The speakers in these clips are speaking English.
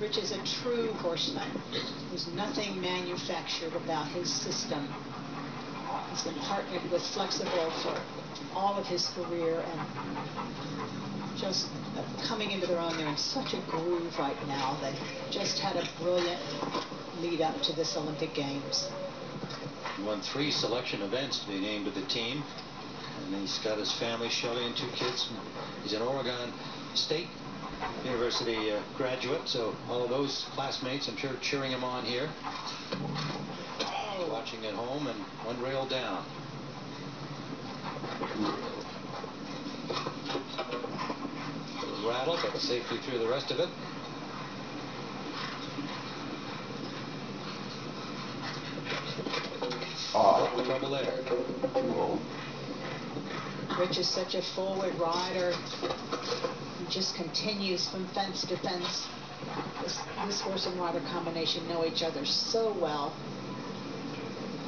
Rich is a true horseman. There's nothing manufactured about his system. He's been partnered with Flexible for all of his career and just coming into their own. They're in such a groove right now. They just had a brilliant lead up to this Olympic Games. He won three selection events to be named to the team. And he's got his family, Shelly, and two kids. He's an Oregon State University uh, graduate, so all of those classmates, I'm sure, cheering him on here. Watching at home and one rail down. Rattle, but safely through the rest of it. Oh, trouble there. Rich is such a forward rider. Just continues from fence to fence. This, this horse and rider combination know each other so well.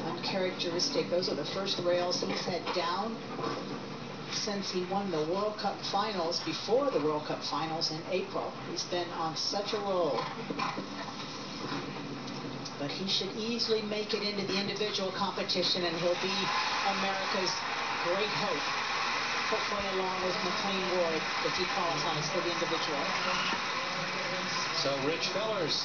Uncharacteristic. Those are the first rails he's had down since he won the World Cup finals before the World Cup finals in April. He's been on such a roll. But he should easily make it into the individual competition and he'll be America's great hope hopefully along with McLain Ward if he qualifies for the individual. So Rich Fellers